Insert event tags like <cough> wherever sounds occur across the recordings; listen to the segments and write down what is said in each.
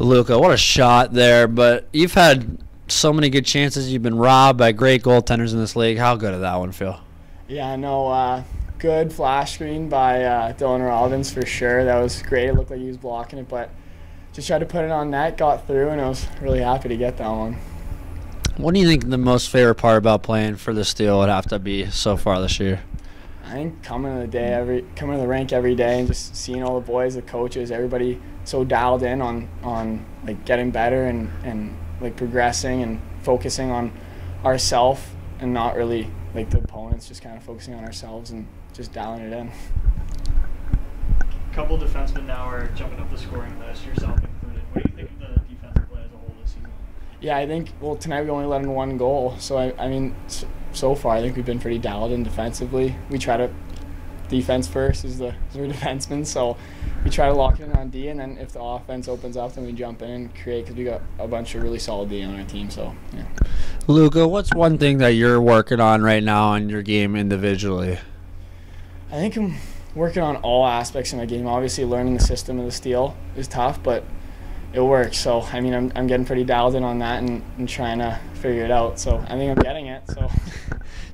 Luca, what a shot there! But you've had so many good chances. You've been robbed by great goaltenders in this league. How good did that one feel? Yeah, no, uh, good flash screen by uh, Dylan Robbins for sure. That was great. It looked like he was blocking it, but just tried to put it on net, got through, and I was really happy to get that one. What do you think the most favorite part about playing for the Steel would have to be so far this year? I think coming to the day every coming to the rink every day and just seeing all the boys, the coaches, everybody so dialed in on on like getting better and and like progressing and focusing on ourselves and not really like the opponents, just kind of focusing on ourselves and just dialing it in. A couple defensemen now are jumping up the scoring list, yourself included. What do you think of the defensive play as a whole this season? Yeah, I think well tonight we only let in one goal, so I, I mean so, far I think we've been pretty dialed in defensively. We try to defense first is the is our <laughs> defenseman, so we try to lock in on D, and then if the offense opens up, then we jump in and create because we got a bunch of really solid D on our team. So yeah. Luca, what's one thing that you're working on right now in your game individually? I think I'm working on all aspects of my game. Obviously, learning the system of the steel is tough, but it works. So I mean, I'm, I'm getting pretty dialed in on that and, and trying to figure it out. So I think I'm getting it. So. <laughs>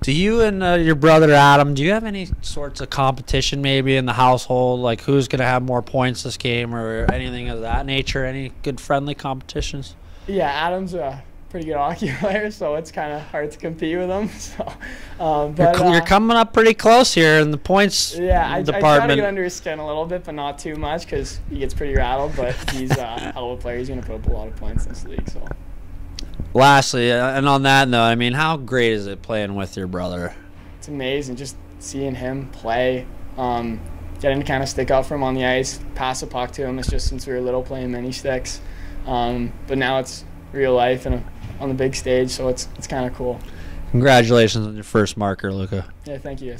Do you and uh, your brother Adam, do you have any sorts of competition maybe in the household? Like who's going to have more points this game or anything of that nature? Any good friendly competitions? Yeah, Adam's a pretty good <laughs> hockey player, so it's kind of hard to compete with him. <laughs> So, um, but, you're, uh, you're, coming up pretty close here in the points yeah, I, department. I try to get under his skin a little bit, but not too much because he gets pretty rattled. But <laughs> he's uh, a hell of a player. He's going to put up a lot of points in this league. So. Lastly, uh, and on that note, I mean, how great is it playing with your brother? It's amazing just seeing him play, um, getting to kind of stick up for him on the ice, pass the puck to him. It's just since we were little playing mini sticks, um, but now it's real life and a on the big stage, so it's it's kind of cool. Congratulations on your first marker, Luca. Yeah, thank you.